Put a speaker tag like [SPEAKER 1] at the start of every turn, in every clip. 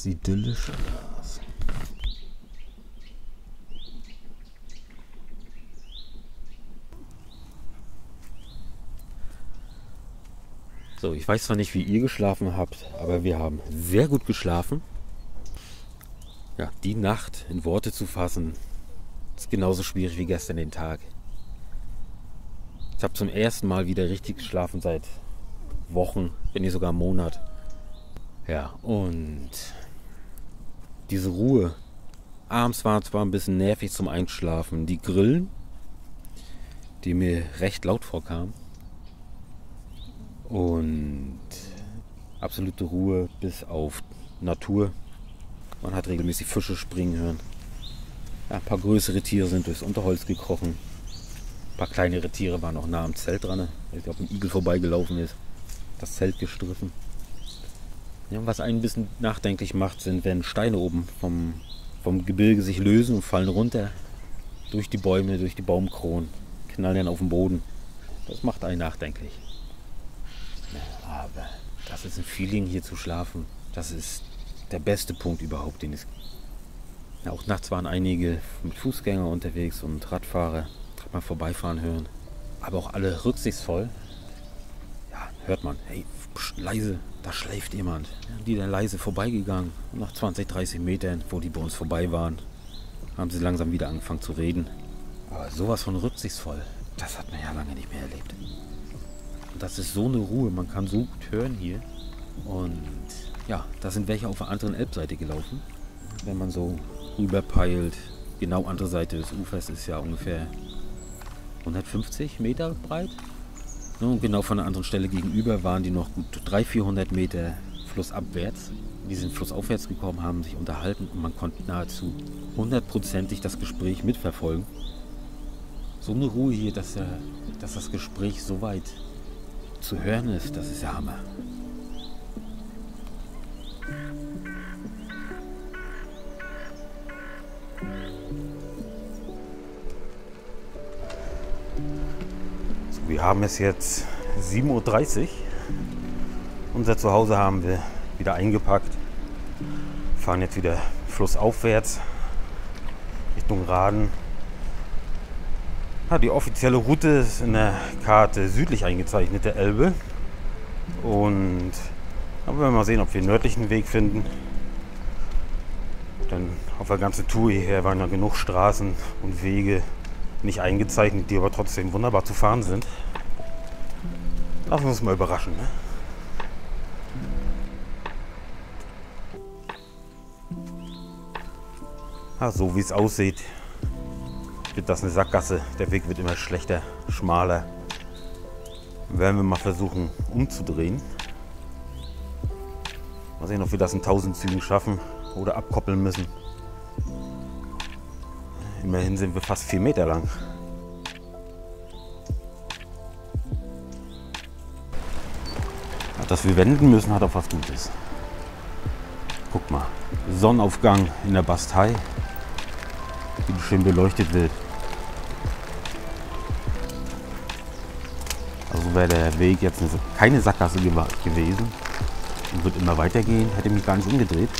[SPEAKER 1] das idyllische Gras. So, ich weiß zwar nicht, wie ihr geschlafen habt, aber wir haben sehr gut geschlafen. Ja, die Nacht in Worte zu fassen, ist genauso schwierig wie gestern den Tag. Ich habe zum ersten Mal wieder richtig geschlafen seit Wochen, wenn nicht sogar Monat. Ja, und diese Ruhe. Abends war zwar ein bisschen nervig zum Einschlafen. Die Grillen, die mir recht laut vorkamen. Und absolute Ruhe bis auf Natur. Man hat regelmäßig Fische springen hören. Ja, ein paar größere Tiere sind durchs Unterholz gekrochen. Ein paar kleinere Tiere waren noch nah am Zelt dran. Ich glaube, ein Igel vorbeigelaufen ist. Das Zelt gestriffen. Ja, was einen ein bisschen nachdenklich macht, sind, wenn Steine oben vom, vom Gebirge sich lösen und fallen runter. Durch die Bäume, durch die Baumkronen. Knallen dann auf den Boden. Das macht einen nachdenklich. Aber das ist ein Feeling, hier zu schlafen. Das ist der beste Punkt überhaupt, den es gibt. Ja, auch nachts waren einige mit Fußgänger unterwegs und Radfahrer. Hat man vorbeifahren hören. Aber auch alle rücksichtsvoll. Ja, hört man. Hey, psch, leise, da schläft jemand. Die dann leise vorbeigegangen. Und nach 20, 30 Metern, wo die bei uns vorbei waren, haben sie langsam wieder angefangen zu reden. Aber sowas von rücksichtsvoll, das hat man ja lange nicht mehr erlebt. Und das ist so eine Ruhe, man kann so gut hören hier. Und ja, da sind welche auf der anderen Elbseite gelaufen. Wenn man so rüberpeilt, genau andere Seite des Ufers ist ja ungefähr 150 Meter breit. Und genau von der anderen Stelle gegenüber waren die noch gut 300, 400 Meter flussabwärts. Die sind flussaufwärts gekommen, haben sich unterhalten und man konnte nahezu hundertprozentig das Gespräch mitverfolgen. So eine Ruhe hier, dass, dass das Gespräch so weit zu hören ist, das ist ja Hammer. Wir haben es jetzt 7.30 Uhr. Unser Zuhause haben wir wieder eingepackt. Fahren jetzt wieder flussaufwärts Richtung Raden. Ja, die offizielle Route ist in der Karte südlich eingezeichnet, der Elbe. Und aber wir mal sehen, ob wir einen nördlichen Weg finden. Denn auf der ganzen Tour hierher waren ja genug Straßen und Wege nicht eingezeichnet, die aber trotzdem wunderbar zu fahren sind. Lassen wir uns mal überraschen. Ne? Ah, so wie es aussieht, wird das eine Sackgasse. Der Weg wird immer schlechter, schmaler. Werden wir mal versuchen umzudrehen. Mal sehen, ob wir das in 1000 Zügen schaffen oder abkoppeln müssen. Immerhin sind wir fast 4 Meter lang. Dass wir wenden müssen, hat auch was Gutes. Guck mal, Sonnenaufgang in der Bastei, wie schön beleuchtet wird. Also wäre der Weg jetzt keine Sackgasse gewesen und wird immer weitergehen, hätte mich gar nicht umgedreht,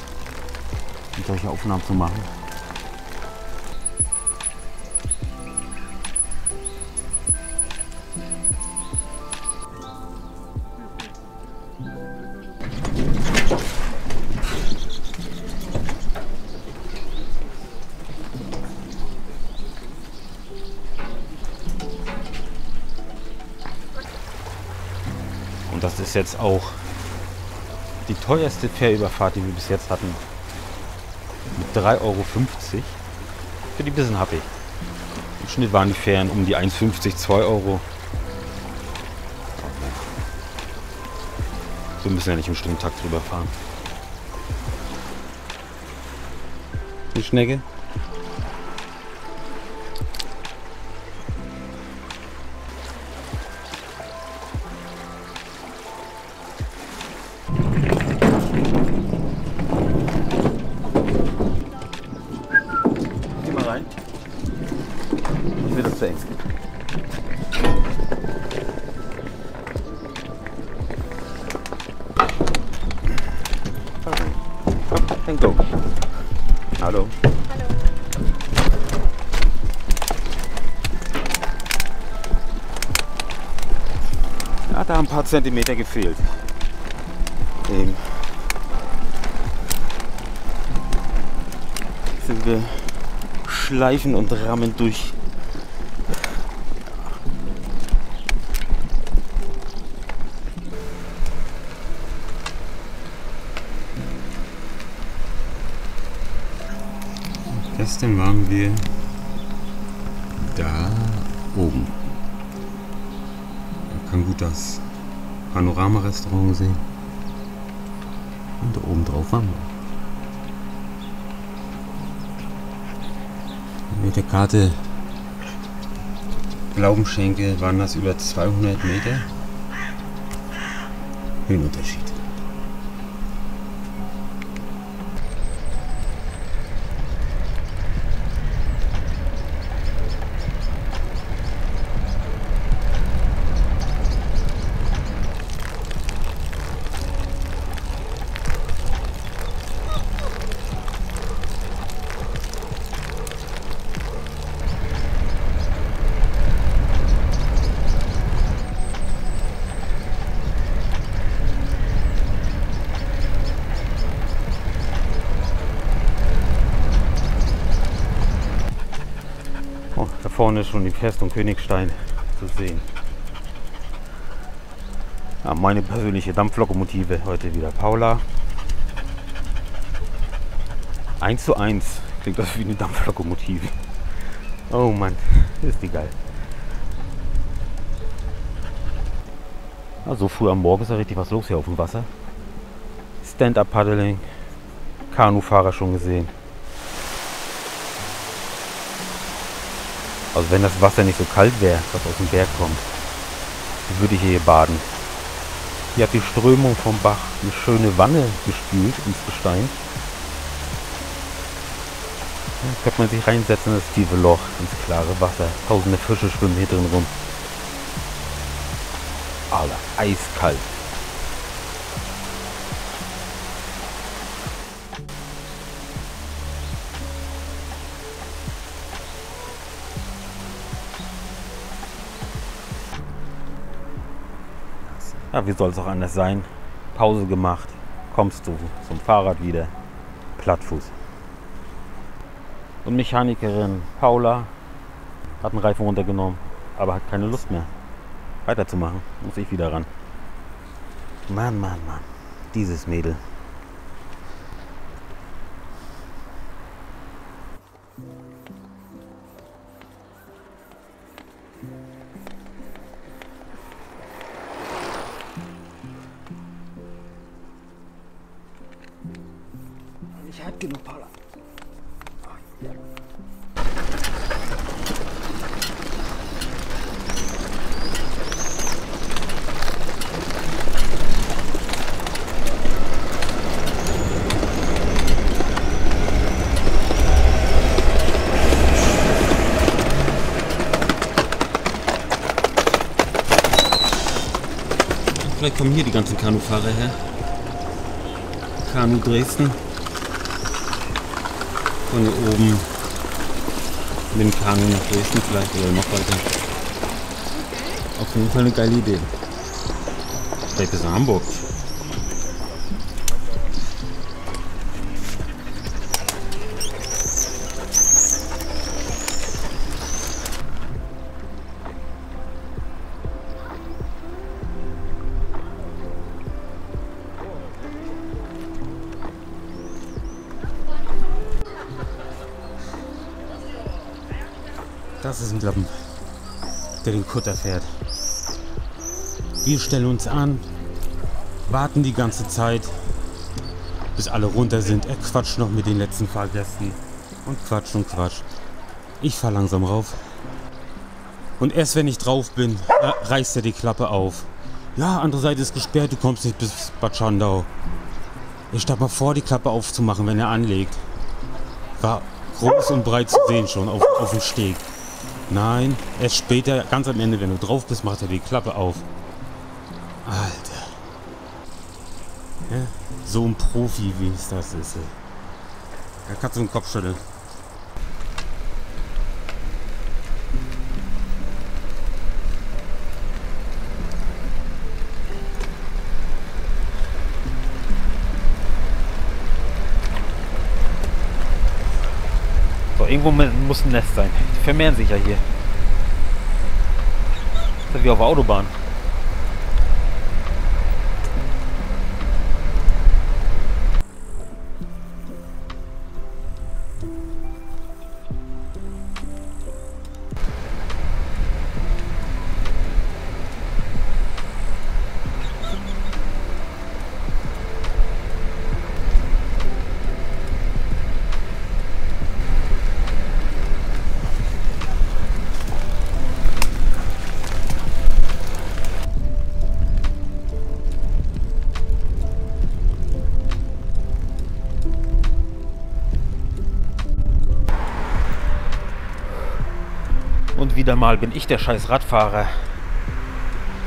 [SPEAKER 1] um solche Aufnahmen zu machen. Ist jetzt auch die teuerste Fährüberfahrt, die wir bis jetzt hatten. Mit 3,50 Euro. Für die bisschen happy. Im Schnitt waren die Fähren um die 1,50, 2 Euro. So müssen wir nicht im Stundentakt drüber fahren. Die Schnecke. Zentimeter gefehlt. Eben. Sind wir schleifen und rammen durch. Gestern waren wir da oben. Kann gut das Panorama-Restaurant sehen. Und da oben drauf waren wir. Mit der Karte Glaubenschenke waren das über 200 Meter Höhenunterschied. Oh, da vorne schon die Festung Königstein zu sehen. Ja, meine persönliche Dampflokomotive heute wieder Paula. 1 zu 1 klingt das wie eine Dampflokomotive. Oh Mann, ist die geil. Ja, so früh am Morgen ist ja richtig was los hier auf dem Wasser. Stand-up-Paddling, Kanufahrer schon gesehen. Also wenn das Wasser nicht so kalt wäre, was aus dem Berg kommt, würde ich hier baden. Hier hat die Strömung vom Bach eine schöne Wanne gespült ins Gestein. Da könnte man sich reinsetzen in das tiefe Loch, ins klare Wasser. Tausende Fische schwimmen hier drin rum. Aber eiskalt. Ja, wie soll es auch anders sein? Pause gemacht, kommst du zum Fahrrad wieder, Plattfuß. Und Mechanikerin Paula hat einen Reifen runtergenommen, aber hat keine Lust mehr weiterzumachen. Muss ich wieder ran. Mann, Mann, Mann. Dieses Mädel. Die ganzen Kanufahrer her. Kanu Dresden. Von hier oben mit dem Kanu nach Dresden vielleicht oder noch weiter. Auf jeden Fall eine geile Idee. Vielleicht bis Hamburg. Ist ein Lappen, der den Kutter fährt. Wir stellen uns an, warten die ganze Zeit, bis alle runter sind. Er quatscht noch mit den letzten Fahrgästen und quatscht und quatscht. Ich fahr langsam rauf. Und erst wenn ich drauf bin, äh, reißt er die Klappe auf. Ja, andere Seite ist gesperrt, du kommst nicht bis Bad Schandau. Ich stand mal vor, die Klappe aufzumachen, wenn er anlegt. War groß und breit zu sehen schon auf, auf dem Steg. Nein, erst später, ganz am Ende, wenn du drauf bist, macht er die Klappe auf. Alter. Ja, so ein Profi, wie es das ist. Da kannst du den Kopf schütteln. Irgendwo muss ein Nest sein. Die vermehren sich ja hier. Das ist wie auf der Autobahn. Wieder mal bin ich der scheiß Radfahrer.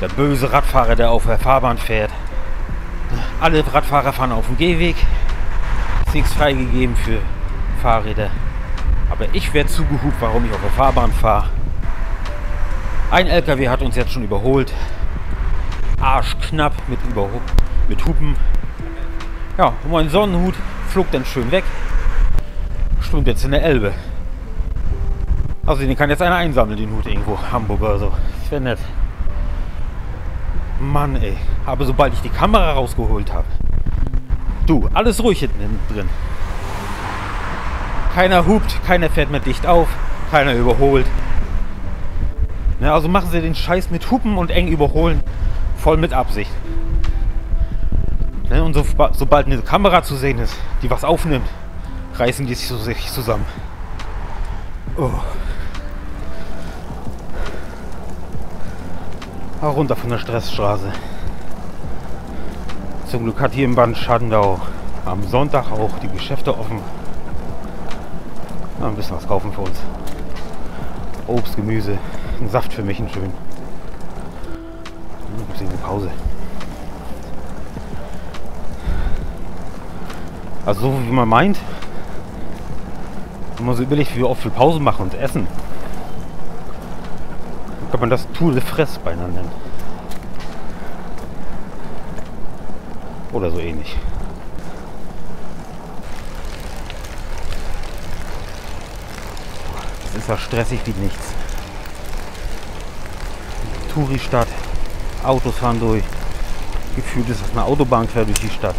[SPEAKER 1] Der böse Radfahrer, der auf der Fahrbahn fährt. Alle Radfahrer fahren auf dem Gehweg. Ist nichts freigegeben für Fahrräder. Aber ich werde zugehupt, warum ich auf der Fahrbahn fahre. Ein LKW hat uns jetzt schon überholt. Arschknapp mit, Überho mit Hupen. Ja, und mein Sonnenhut flog dann schön weg. Schwimmt jetzt in der Elbe. Also den kann jetzt einer einsammeln, den Hut irgendwo. Hamburg oder so. Das wäre nett. Mann, ey. Aber sobald ich die Kamera rausgeholt habe. Du, alles ruhig hinten drin. Keiner hupt, keiner fährt mehr dicht auf, keiner überholt. Ja, also machen sie den Scheiß mit Hupen und eng überholen voll mit Absicht. Ja, und so, sobald eine Kamera zu sehen ist, die was aufnimmt, reißen die sich zusammen. Oh. Runter von der Stressstraße. Zum Glück hat hier im Band Schandau am Sonntag auch die Geschäfte offen. Ein bisschen was kaufen für uns. Obst, Gemüse, ein Saft für mich, ein schön. Ein bisschen eine Pause. Also so wie man meint, man so überlegt, wie oft viel Pause machen und essen man das Tour de Fresse beinahe nennen. Oder so ähnlich. Das ist ja stressig wie nichts. Touri-Stadt, Autos fahren durch. Gefühlt ist das eine Autobahn quer durch die Stadt.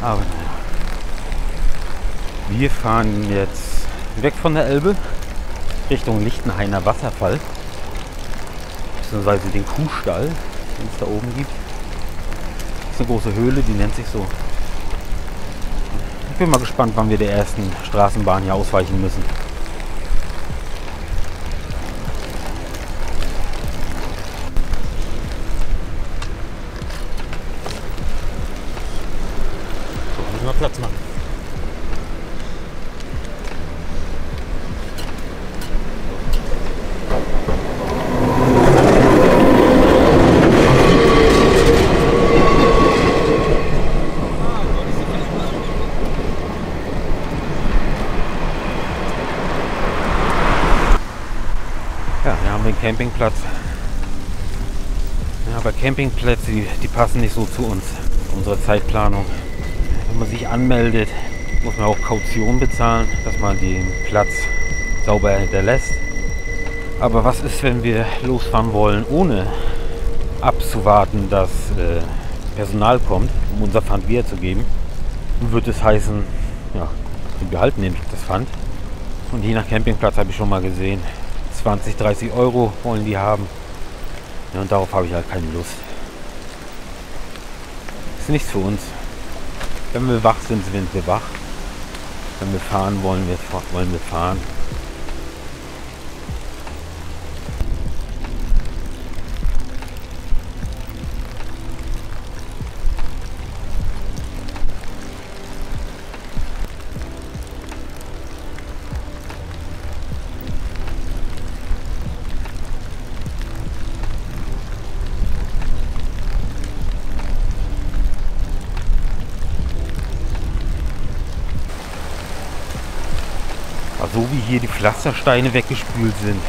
[SPEAKER 1] Aber naja. Wir fahren jetzt weg von der Elbe Richtung Lichtenhainer Wasserfall beziehungsweise den Kuhstall, den es da oben gibt. Das ist eine große Höhle, die nennt sich so. Ich bin mal gespannt, wann wir der ersten Straßenbahn hier ausweichen müssen. Campingplatz. Ja, aber Campingplätze, die, die passen nicht so zu uns, unserer Zeitplanung. Wenn man sich anmeldet, muss man auch Kaution bezahlen, dass man den Platz sauber hinterlässt. Aber was ist, wenn wir losfahren wollen, ohne abzuwarten, dass äh, Personal kommt, um unser Pfand wiederzugeben? Dann wird es heißen, ja, wir behalten nämlich das Pfand. Und je nach Campingplatz habe ich schon mal gesehen, 20, 30 Euro wollen die haben. Ja, und darauf habe ich halt keine Lust. Ist nichts für uns. Wenn wir wach sind, sind wir wach. Wenn wir fahren wollen, wir, wollen wir fahren. Hier die Pflastersteine weggespült sind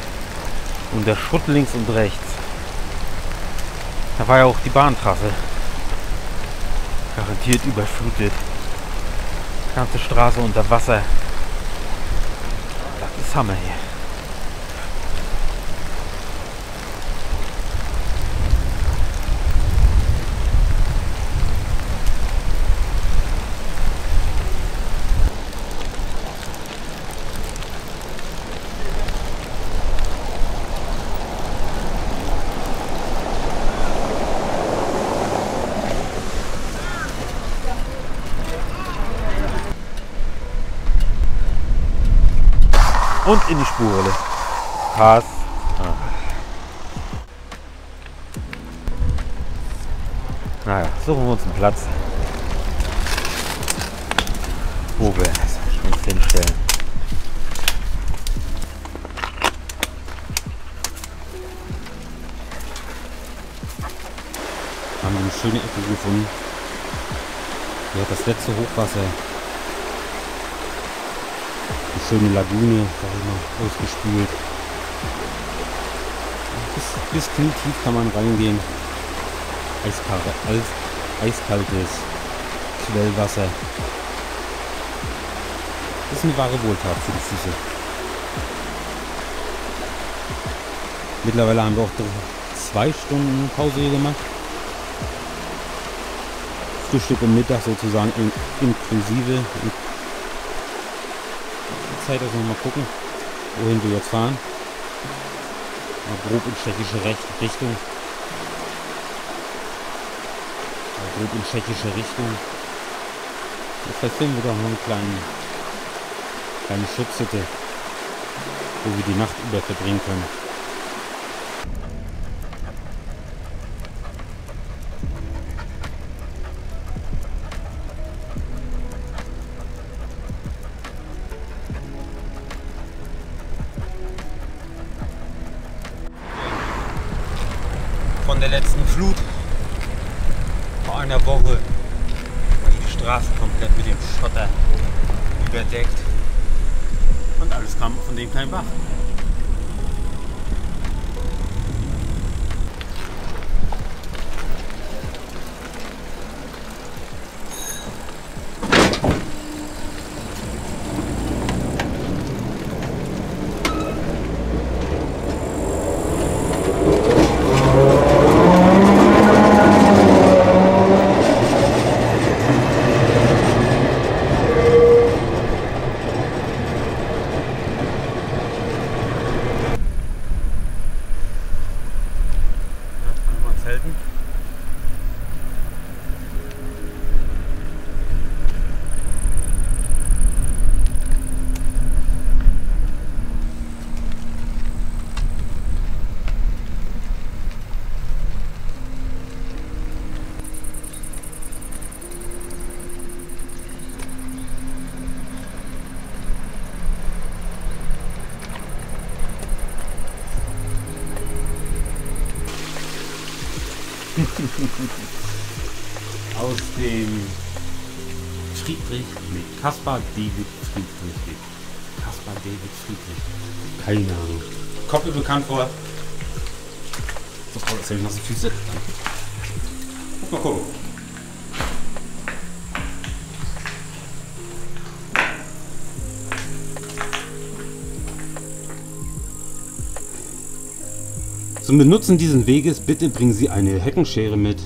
[SPEAKER 1] und der Schutt links und rechts. Da war ja auch die Bahntrasse. Garantiert überflutet. Ganze Straße unter Wasser. Das ist Hammer hier. Und in die Spurrolle. Pass. Ah. Naja, suchen wir uns einen Platz, wo wir uns hinstellen. Haben eine schöne Ecke gefunden. Hat das letzte Hochwasser schöne Lagune, sag ich mal, ausgespült. Bis, bis knietief kann man reingehen. Eiskarte, Eis, eiskaltes Quellwasser. Das ist eine wahre Wohltat für die Füße. Mittlerweile haben wir auch zwei Stunden Pause hier gemacht. Frühstück und Mittag sozusagen in, inklusive. Zeit, also mal gucken, wohin wir jetzt fahren. Mal grob in tschechische Richtung. Mal grob in tschechische Richtung. Jetzt finden wir doch noch eine kleine, kleine Schutzhütte, wo wir die Nacht über verbringen können. Keine Ahnung. Kommt mir bekannt vor. So, jetzt habe ich noch so Füße. Mal gucken. Zum Benutzen dieses Weges bitte bringen Sie eine Heckenschere mit.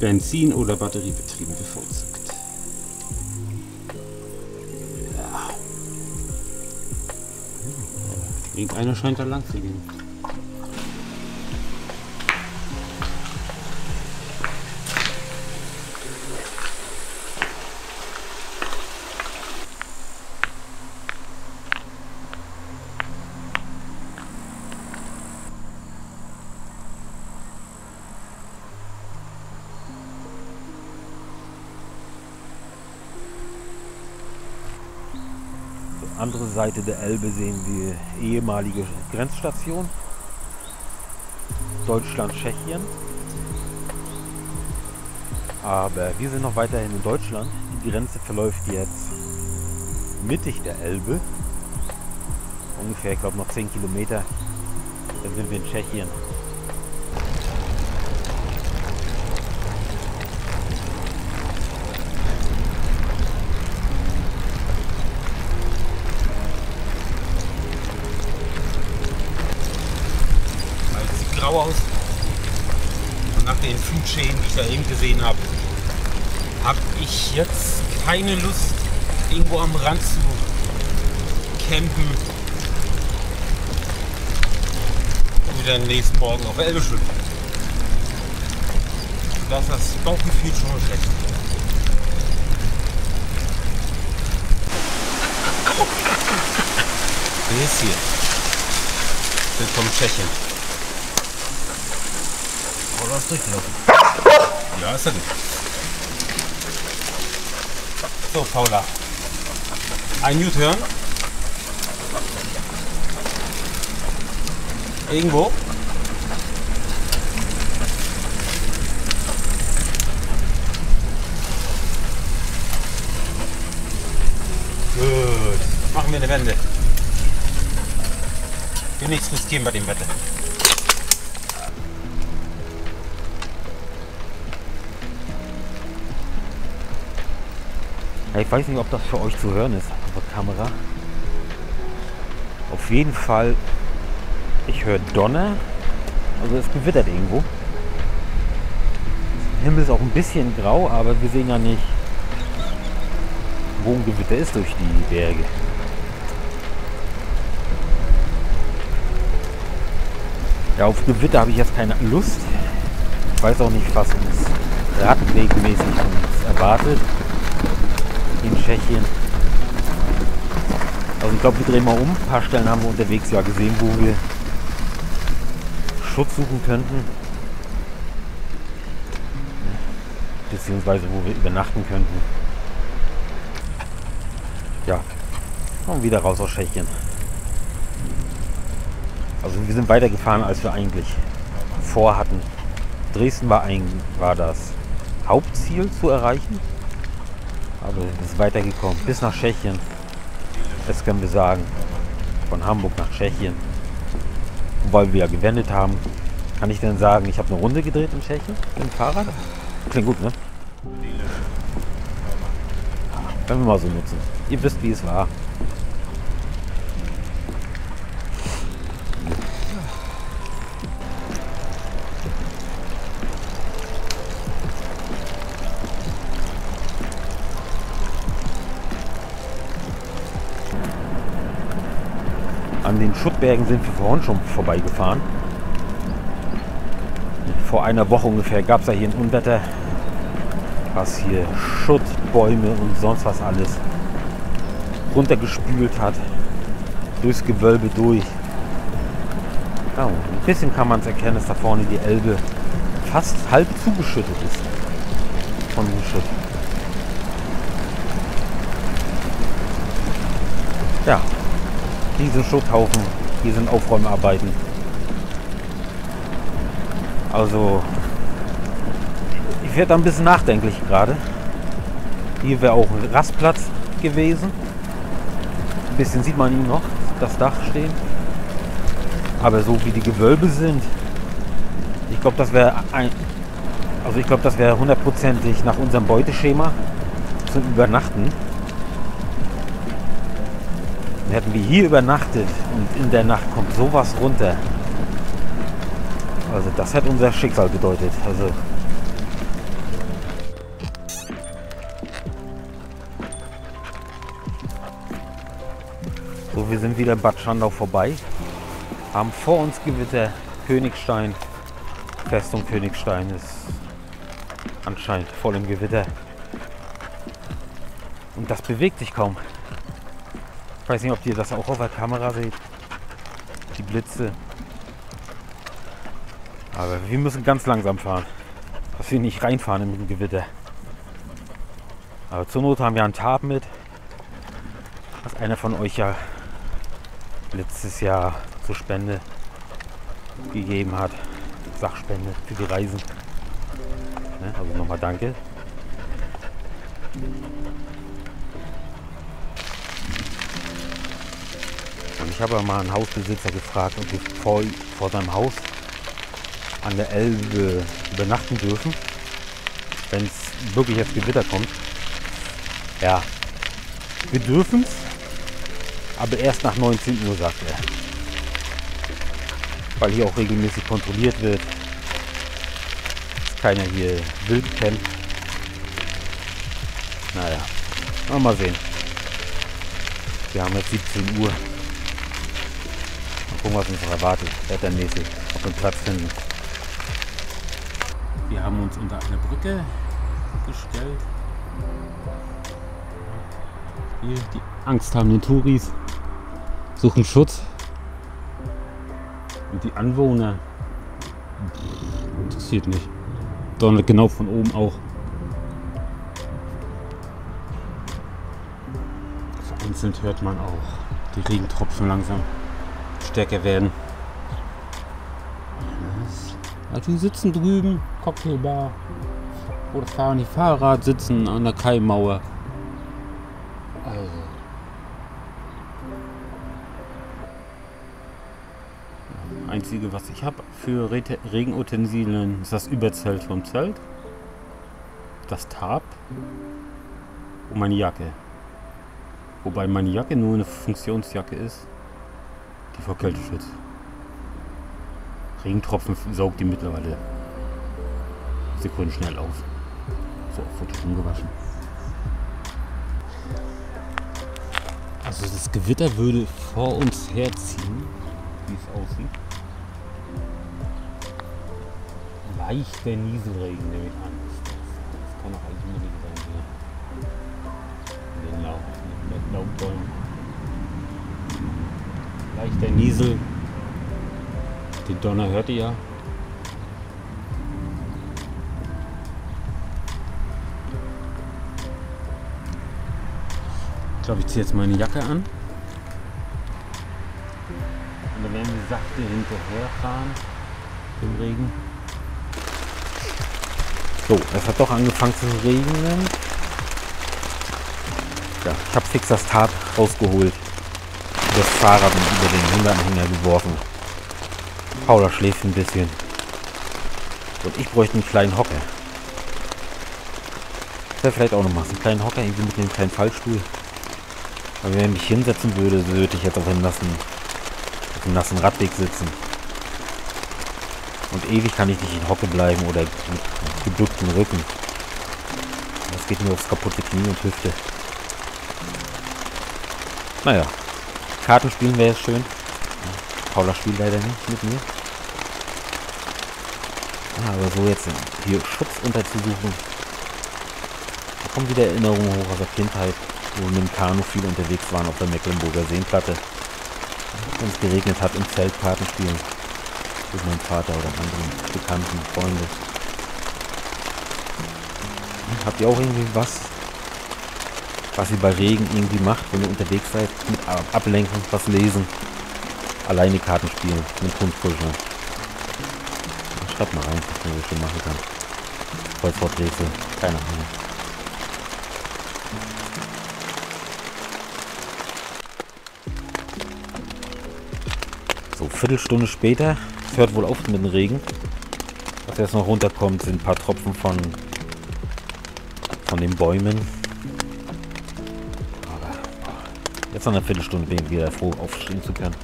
[SPEAKER 1] Benzin- oder Batteriebetrieben bevorzugt. Irgendeiner scheint da lang zu gehen. Andere Seite der Elbe sehen wir ehemalige Grenzstation Deutschland-Tschechien. Aber wir sind noch weiterhin in Deutschland. Die Grenze verläuft jetzt mittig der Elbe. ungefähr, ich glaube noch 10 Kilometer. Dann sind wir in Tschechien.
[SPEAKER 2] Den Flutschäden, die ich da eben gesehen habe, habe ich jetzt keine Lust, irgendwo am Rand zu campen. Und wieder nächsten Morgen auf Elbe schwimmen. Das ist das Bauchgefühl schon mal schlecht. Wer ist hier? Willkommen Tschechien.
[SPEAKER 1] Das ist durchgelaufen.
[SPEAKER 2] Ja, ist er gut. So, Paula. Ein U-Turn. Irgendwo. Gut. Machen wir eine Wende. Wir nichts riskieren bei dem Wetter.
[SPEAKER 1] Ich weiß nicht, ob das für euch zu hören ist auf der Kamera. Auf jeden Fall, ich höre Donner. Also es gewittert irgendwo. Der Himmel ist auch ein bisschen grau, aber wir sehen ja nicht, wo ein Gewitter ist durch die Berge. Ja, auf Gewitter habe ich jetzt keine Lust. Ich weiß auch nicht, was uns radwegmäßig uns erwartet in Tschechien. Also ich glaube, wir drehen mal um. Ein paar Stellen haben wir unterwegs ja gesehen, wo wir Schutz suchen könnten. Beziehungsweise wo wir übernachten könnten. Ja. Und wieder raus aus Tschechien. Also wir sind weitergefahren, als wir eigentlich vorhatten. Dresden war, ein, war das Hauptziel zu erreichen. Aber es ist weitergekommen. Bis nach Tschechien. Das können wir sagen. Von Hamburg nach Tschechien. Und weil wir ja gewendet haben, kann ich denn sagen, ich habe eine Runde gedreht in Tschechien mit dem Fahrrad. Klingt gut, ne? Können wir mal so nutzen. Ihr wisst, wie es war. Den Schuttbergen sind wir vorhin schon vorbeigefahren. Vor einer Woche ungefähr gab es ja hier ein Unwetter, was hier Schutt, Bäume und sonst was alles runtergespült hat. Durchs Gewölbe durch. Ja, ein bisschen kann man es erkennen, dass da vorne die Elbe fast halb zugeschüttet ist von dem Schutt. Ja, diesen Schutthaufen, hier sind Aufräumarbeiten. Also, ich werde da ein bisschen nachdenklich gerade. Hier wäre auch ein Rastplatz gewesen. Ein bisschen sieht man ihn noch, das Dach stehen. Aber so wie die Gewölbe sind, ich glaube, das wäre ein, also ich glaube, das wäre hundertprozentig nach unserem Beuteschema zum Übernachten. Dann hätten wir hier übernachtet und in der Nacht kommt sowas runter. Also das hätte unser Schicksal bedeutet. Also so, wir sind wieder Bad Schandau vorbei. Haben vor uns Gewitter Königstein. Festung Königstein ist anscheinend voll im Gewitter. Und das bewegt sich kaum. Ich weiß nicht, ob ihr das auch auf der Kamera seht. Die Blitze. Aber wir müssen ganz langsam fahren. Dass wir nicht reinfahren in den Gewitter. Aber zur Not haben wir einen Tab mit. Was einer von euch ja letztes Jahr zur Spende gegeben hat. Sachspende für die Reisen. Ne, also nochmal danke. Ich habe mal einen Hausbesitzer gefragt, ob wir vor, vor seinem Haus an der Elbe übernachten dürfen, wenn es wirklich jetzt Gewitter kommt. Ja, wir dürfen es, aber erst nach 19 Uhr, sagt er. Weil hier auch regelmäßig kontrolliert wird. Dass keiner hier wild kennt. Naja, mal sehen. Wir haben jetzt 17 Uhr. Was uns noch erwartet. Wettermäßig. Ob wir Platz finden. Wir haben uns unter eine Brücke gestellt. Hier die angsthabenden Touris suchen Schutz. Und die Anwohner interessiert nicht. Donnert genau von oben auch. Vereinzelt hört man auch die Regentropfen langsam stärker werden. Also die sitzen drüben, Cocktailbar. Oder fahren die Fahrrad, sitzen an der Kaimauer. Also. Einzige, was ich habe für Re Regenutensilien, ist das Überzelt vom Zelt, das Tarp und meine Jacke. Wobei meine Jacke nur eine Funktionsjacke ist, die vor Kälte schützt. Regentropfen saugt die mittlerweile Sekunden schnell auf. So, Foto umgewaschen. Also das Gewitter würde vor uns herziehen, wie es aussieht. Leichter Nieselregen nehme ich an. Das, kann doch eigentlich nicht sein Laub, mit Laubbäumen. Leichter Niesel. Den Donner hört ihr ja. Ich glaube, ich ziehe jetzt meine Jacke an. Und dann werden wir sachte hinterherfahren. Im Regen. So, es hat doch angefangen zu regnen. Ja, ich habe fix das Tat rausgeholt. Das Fahrrad über den Hundeanhänger geworfen. Paula schläft ein bisschen. Und ich bräuchte einen kleinen Hocker. Wäre vielleicht auch noch was. Einen kleinen Hocker, irgendwie mit einem kleinen Fallstuhl. Aber wenn ich mich hinsetzen würde, würde ich jetzt auf einem nassen, auf einem nassen Radweg sitzen. Und ewig kann ich nicht in Hocke bleiben oder mit gebücktem Rücken. Das geht nur aufs kaputte Knie und Hüfte. Naja, Karten spielen wäre schön. Paula spielt leider nicht mit mir. Ja, aber so jetzt hier Schutz unterzusuchen. Da kommen wieder Erinnerungen hoch aus der Kindheit, wo wir mit dem Kanu viel unterwegs waren auf der Mecklenburger Seenplatte. Wenn es geregnet hat, im Zelt Karten spielen. Mit meinem Vater oder anderen Bekannten, Freunde. Habt ihr auch irgendwie was, was ihr bei Regen irgendwie macht, wenn ihr unterwegs seid? Ablenken, was lesen, alleine Karten spielen, mit Kunstpulver. Schreibt mal rein, was man so schön machen kann. Kreuzworträtsel, keine Ahnung. So, Viertelstunde später, es hört wohl auf mit dem Regen. Was jetzt noch runterkommt, sind ein paar Tropfen von, von den Bäumen. Jetzt nach einer Viertelstunde bin ich wieder froh, aufstehen zu können.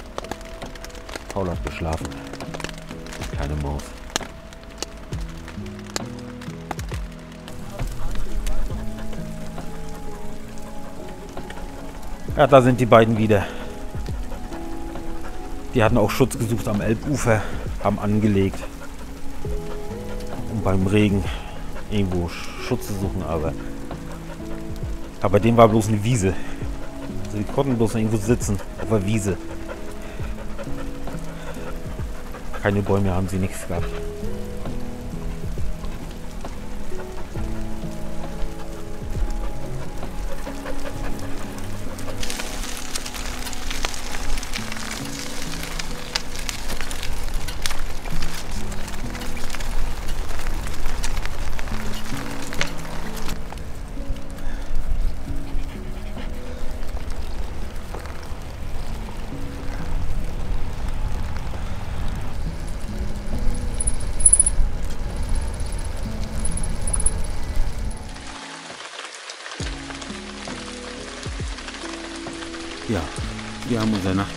[SPEAKER 1] Paul hat geschlafen. Keine Maus. Ja, da sind die beiden wieder. Die hatten auch Schutz gesucht am Elbufer, haben angelegt, um beim Regen irgendwo Schutz zu suchen, aber, aber dem war bloß eine Wiese. Also die konnten bloß irgendwo sitzen auf der Wiese. Keine Bäume haben sie nichts gehabt.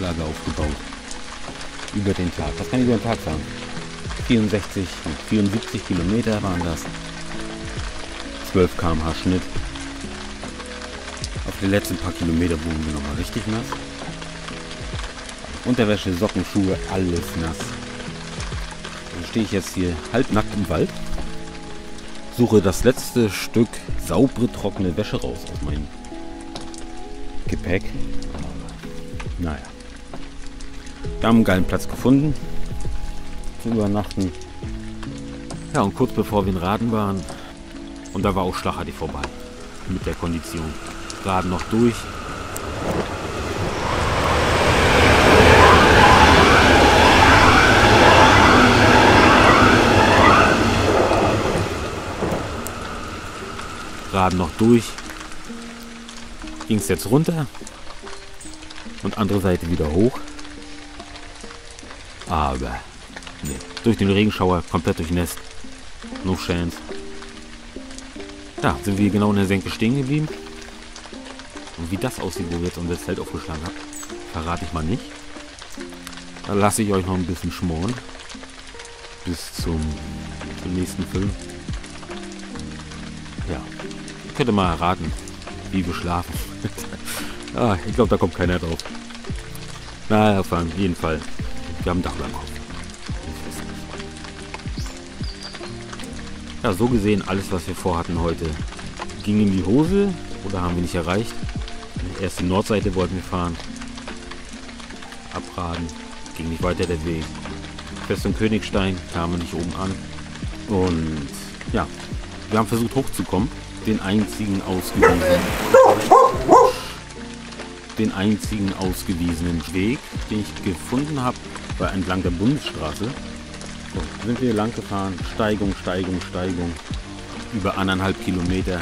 [SPEAKER 1] Nachtlager aufgebaut. Über den Tag. Was kann ich über den Tag sagen? 64, 74 Kilometer waren das. 12 km/h Schnitt. Auf den letzten paar Kilometer wurden wir nochmal richtig nass. Unterwäsche, Socken, Schuhe, alles nass. Dann stehe ich jetzt hier halbnackt im Wald. Suche das letzte Stück saubere, trockene Wäsche raus aus meinem Gepäck. Naja. Wir haben einen geilen Platz gefunden zum Übernachten. Ja, und kurz bevor wir in Raden waren, und da war auch schlagartig vorbei mit der Kondition. Raden noch durch. Raden noch durch. Ging es jetzt runter und andere Seite wieder hoch. Aber nee, durch den Regenschauer komplett durchnässt. No chance. Ja, sind wir genau in der Senke stehen geblieben. Und wie das aussieht, wo wir jetzt unser Zelt aufgeschlagen haben, verrate ich mal nicht. Da lasse ich euch noch ein bisschen schmoren. Bis zum, zum nächsten Film. Ja, ihr könnt mal erraten, wie wir schlafen. ah, ich glaube, da kommt keiner drauf. Na, auf jeden Fall. Wir haben Dach über dem Kopf. Ja, so gesehen, alles, was wir vorhatten heute, ging in die Hose oder haben wir nicht erreicht. Erst die Nordseite wollten wir fahren. Abraden. Ging nicht weiter der Weg. Festung Königstein kamen wir nicht oben an. Und ja, wir haben versucht hochzukommen. Den einzigen ausgewiesenen, den einzigen ausgewiesenen Weg, den ich gefunden habe, war entlang der Bundesstraße. So, sind wir lang gefahren. Steigung, Steigung, Steigung. Über anderthalb Kilometer.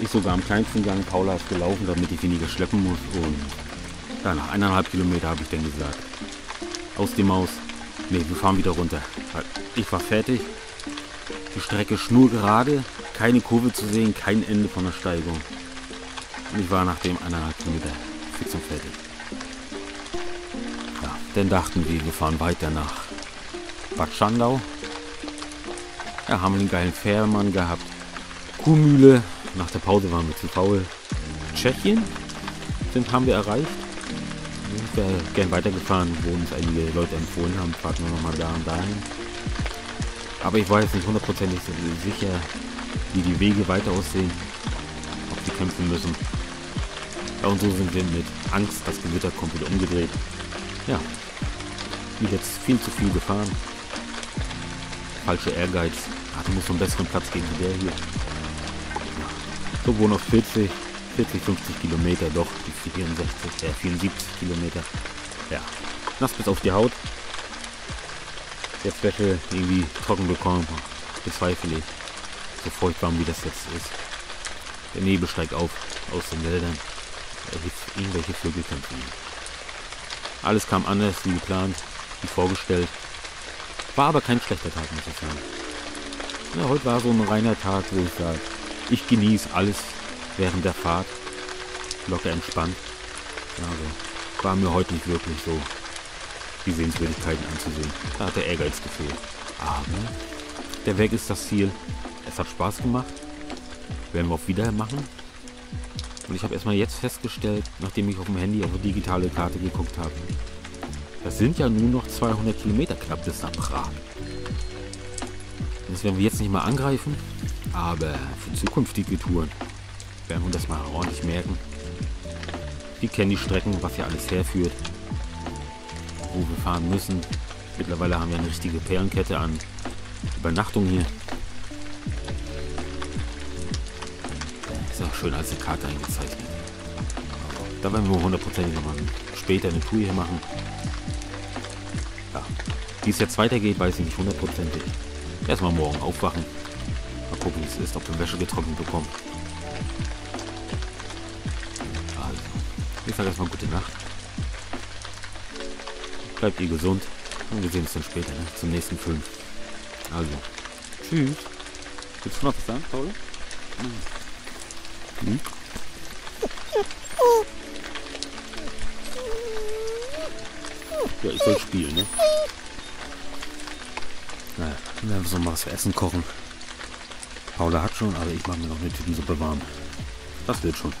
[SPEAKER 1] Ich sogar am kleinsten Gang. Paula ist gelaufen, damit ich weniger schleppen muss. Und ja, nach eineinhalb Kilometer habe ich dann gesagt. Aus dem Maus. Ne, wir fahren wieder runter. Ich war fertig. Die Strecke schnurgerade. Keine Kurve zu sehen, kein Ende von der Steigung. Und ich war nach dem eineinhalb Kilometer fix und fertig. Ja, dann dachten wir, wir fahren weiter nach Bad Schandau. Ja, haben einen geilen Fährmann gehabt. Kuhmühle. Nach der Pause waren wir zu faul. Tschechien sind, haben wir erreicht. Ich wäre gern weitergefahren, wo uns einige Leute empfohlen haben. Fahren wir nochmal da und dahin. Aber ich war jetzt nicht hundertprozentig sicher, wie die Wege weiter aussehen. Ob sie kämpfen müssen. Ja, und so sind wir mit Angst, das Gewitter wieder umgedreht. Ja, wie jetzt viel zu viel gefahren. Falscher Ehrgeiz. Ah, du musst einen besseren Platz gegen der hier. Wohnen auf 40, 40, 50 Kilometer, doch die 64, äh, 74 Kilometer. Ja, nass bis auf die Haut. Jetzt Wäsche irgendwie trocken bekommen, bezweifle ich. So furchtbar wie das jetzt ist. Der Nebel steigt auf aus den Wäldern. Irgendwelche Vögel fliegen. Alles kam anders wie geplant, wie vorgestellt. War aber kein schlechter Tag, muss ich sagen. Ja, heute war so ein reiner Tag, wo ich sage, ich genieße alles während der Fahrt. Locker entspannt. Ja, also war mir heute nicht wirklich so die Sehenswürdigkeiten anzusehen. Da hat der Ehrgeiz gefehlt. Aber der Weg ist das Ziel. Es hat Spaß gemacht. Werden wir auch wieder machen. Und ich habe erstmal jetzt festgestellt, nachdem ich auf dem Handy auf die digitale Karte geguckt habe, das sind ja nur noch 200 Kilometer knapp bis nach Prag. Das werden wir jetzt nicht mal angreifen, aber für zukünftige Touren werden wir das mal ordentlich merken. Wir kennen die Strecken, was hier alles herführt, wo wir fahren müssen. Mittlerweile haben wir eine richtige Perlenkette an Übernachtung hier. Schön als eine Karte eingezeichnet. Da werden wir hundertprozentig nochmal später eine Tour hier machen. Ja. Wie es jetzt weitergeht, weiß ich nicht hundertprozentig. Erstmal morgen aufwachen. Mal gucken, wie es ist, ob wir Wäsche getrocknet bekommen. Also, ich sage erstmal gute Nacht. Bleibt ihr gesund. Und wir sehen uns dann später ne? zum nächsten Film. Also, tschüss. Willst du noch was sagen, Paul? Hm? Ja, ist das Spiel, ne? Naja, wir müssen mal was für Essen kochen. Paula hat schon, aber ich mache mir noch eine Tütensuppe warm. Das wird schon.